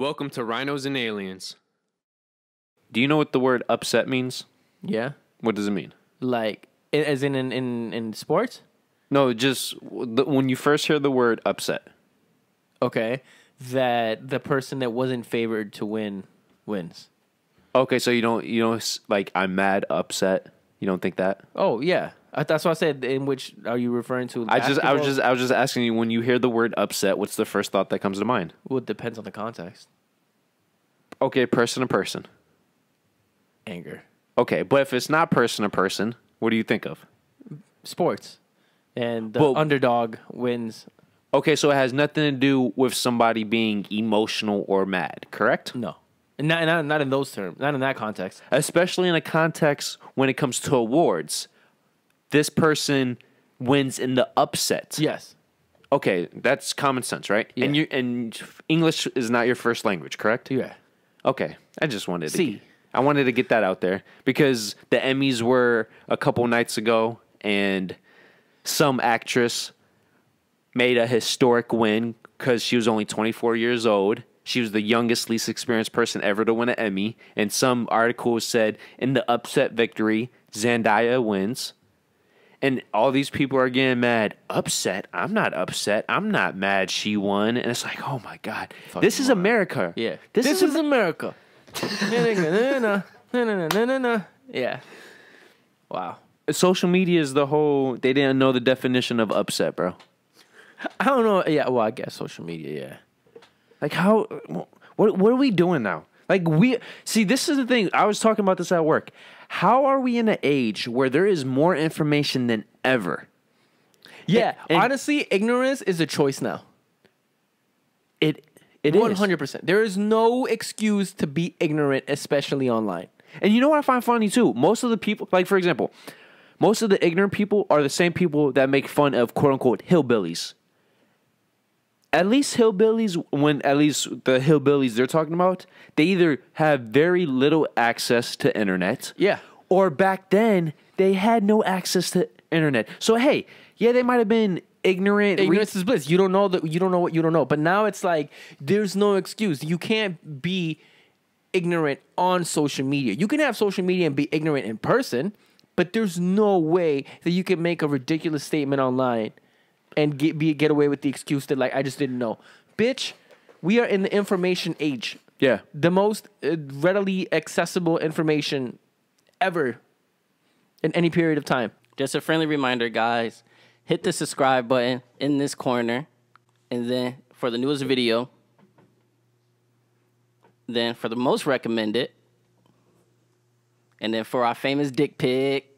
Welcome to Rhinos and Aliens. Do you know what the word upset means? Yeah. What does it mean? Like, as in in, in, in sports? No, just the- when you first hear the word upset. Okay. That the person that wasn't favored to win wins. Okay, so you don't you don't like I'm mad, upset. You don't think that? Oh, yeah. That's what I said. In which are you referring to? I just I was just I was just asking you when you hear the word upset, what's the first thought that comes to mind? Well, it depends on the context. Okay, person to person. Anger. Okay, but if it's not person to person, what do you think of? Sports. And the Well- underdog wins. Okay, so it has nothing to do with somebody being emotional or mad, correct? No. Not, not, not in those terms. Not in that context. Especially in a context when it comes to awards. This person wins in the upset. Yes. Okay, that's common sense, right? And Yeah. you and English is not your first language, correct? Yeah. Okay, I just wanted to. See. I wanted to get that out there because the Emmys were a couple nights ago, and some actress made a historic win because she was only 24 years old. She was the youngest, least experienced person ever to win an Emmy. And some articles said in the upset victory, Zendaya wins. And all these people are getting mad. Upset? I'm not upset. I'm not mad she won. And it's like, oh my God. this is America. Yeah. This, This, is, is America. yeah. Wow. social media is the whole they didn't know the definition of upset, bro. I don't know. Yeah. Well, I guess social media. Yeah. Like how what what are we doing now? Like we see this is the thing. I was talking about this at work. How are we in an age where there is more information than ever? Yeah. and- honestly, ignorance is a choice now. It it is. One hundred percent. There is no excuse to be ignorant, especially online. And you know what I find funny too? Most of the people, like for example, most of the ignorant people are the same people that make fun of quote unquote hillbillies. At least hillbillies, when at least the hillbillies they're talking about, they either have very little access to internet, Yeah. or back then they had no access to internet. So hey, yeah, they might have been ignorant. Ignorance is bliss. You don't know that you don't know what you don't know. But now it's like there's no excuse. You can't be ignorant on social media. You can have social media and be ignorant in person, but there's no way that you can make a ridiculous statement online and get be get away with the excuse that like I just didn't know. Bitch, we are in the information age. yeah, The most uh, readily accessible information ever in any period of time. Just a friendly reminder, guys. Hit the subscribe button in this corner, and then for the newest video, then for the most recommended, and then for our famous dick pic.